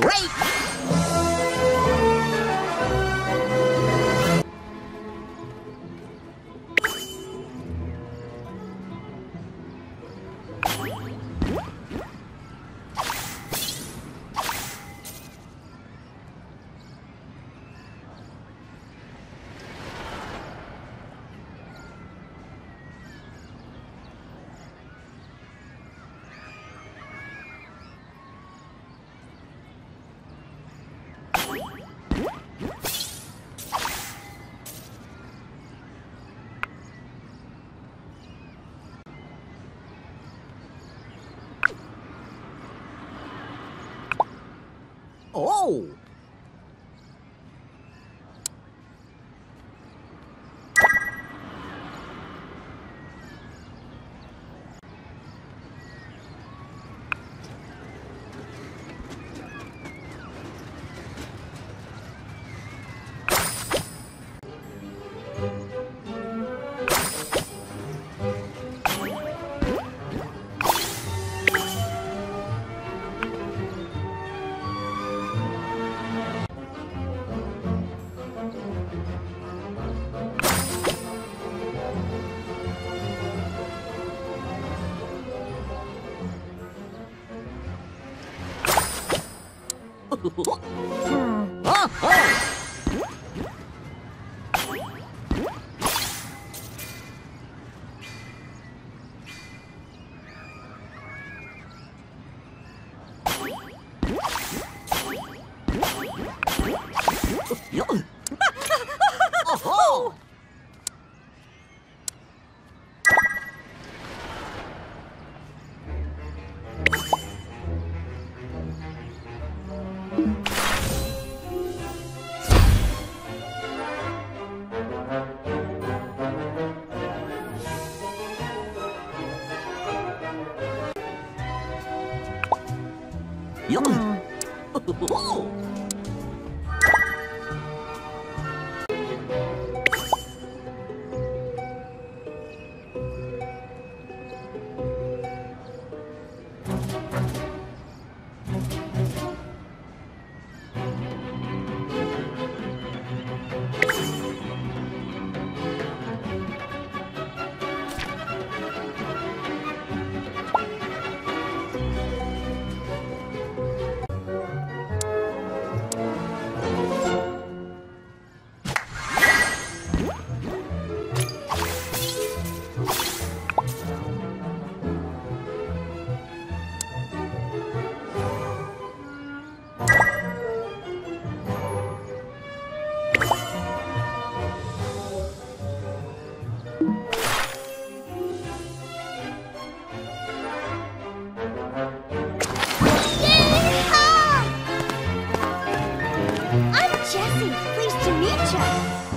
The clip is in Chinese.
great! Oh! 呵嗯啊。哈一哦。check.